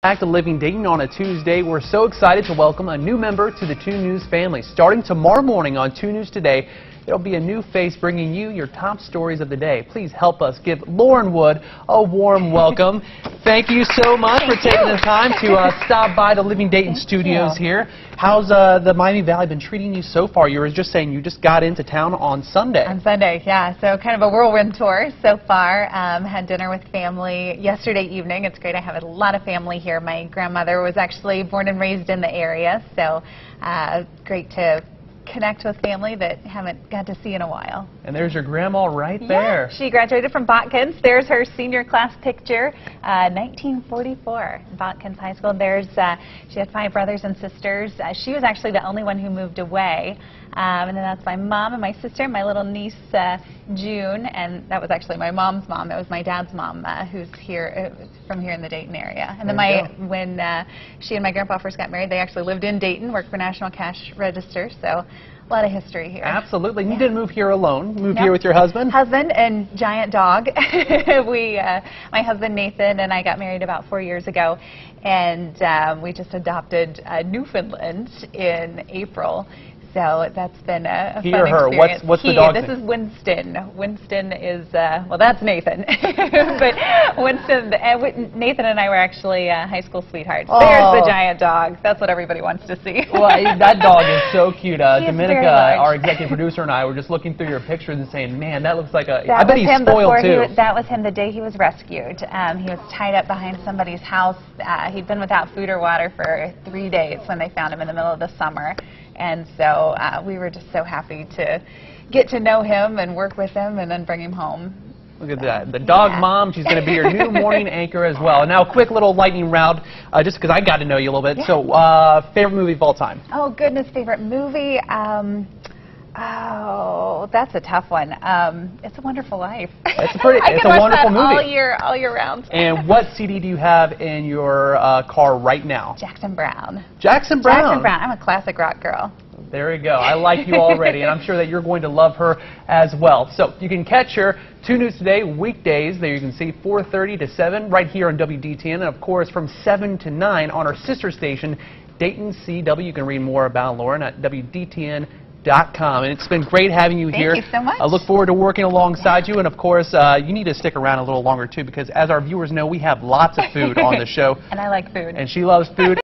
Back to Living Dayton on a Tuesday. We're so excited to welcome a new member to the 2 News family. Starting tomorrow morning on 2 News Today, it'll be a new face bringing you your top stories of the day. Please help us give Lauren Wood a warm welcome. Thank you so much for taking the time to uh, stop by the Living Dayton Thank studios you. here. How's uh, the Miami Valley been treating you so far? You were just saying you just got into town on Sunday. On Sunday, yeah. So kind of a whirlwind tour so far. Um, had dinner with family yesterday evening. It's great. I have a lot of family here. My grandmother was actually born and raised in the area, so uh, great to connect with family that haven't got to see in a while. And there's your grandma right there. She graduated from Botkins. There's her senior class picture, uh, 1944, Botkins High School. There's uh, she had five brothers and sisters. Uh, she was actually the only one who moved away. Um, and then that's my mom and my sister, and my little niece uh, June, and that was actually my mom's mom. That was my dad's mom, uh, who's here uh, from here in the Dayton area. And then There you my go. when uh, she and my grandpa first got married, they actually lived in Dayton, worked for National Cash Register. So a lot of history here. Absolutely. And You didn't move here alone. You moved Nope. here with your husband. Husband and giant dog. we, uh, my husband Nathan and I got married about four years ago, and um, we just adopted uh, Newfoundland in April. So that's been a, a He fun or her? What's- experience. what's the he, dog's This name? is Winston. Winston is uh, well, that's Nathan. but Winston, uh, Nathan and I were actually uh, high school sweethearts. There's Oh. the giant dog. That's what everybody wants to see. Well, that dog is so cute. Uh, Dominica, our executive producer, and I were just looking through your pictures and saying, "Man, that looks like a." That I bet was he's him spoiled too. He was, that was him the day he was rescued. Um, he was tied up behind somebody's house. Uh, he'd been without food or water for three days when they found him in the middle of the summer. And so uh, we were just so happy to get to know him and work with him and then bring him home. Look at that. The dog Yeah. mom, she's going to be your new morning anchor as well. And now, a quick little lightning round, uh, just because I got to know you a little bit. Yeah. So, uh, favorite movie of all time? Oh, goodness, favorite movie? Um, oh, that's a tough one. Um, it's a Wonderful Life. It's a pretty- I it's can a watch wonderful that all movie. year, all year round. And what CD do you have in your uh, car right now? Jackson Browne. Jackson Browne. Jackson Browne. I'm a classic rock girl. There you go. I like you already, and I'm sure that you're going to love her as well. So you can catch her 2 News Today weekdays. There you can see 4:30 to 7 right here on WDTN, and of course from 7 to 9 on our sister station, Dayton CW. You can read more about Lauren at WDTN.com. And it's been great having you Thank here. Thank you so much. I look forward to working alongside you, and of course, uh, you need to stick around a little longer too, because as our viewers know, we have lots of food on the show, And I like food. and she loves food.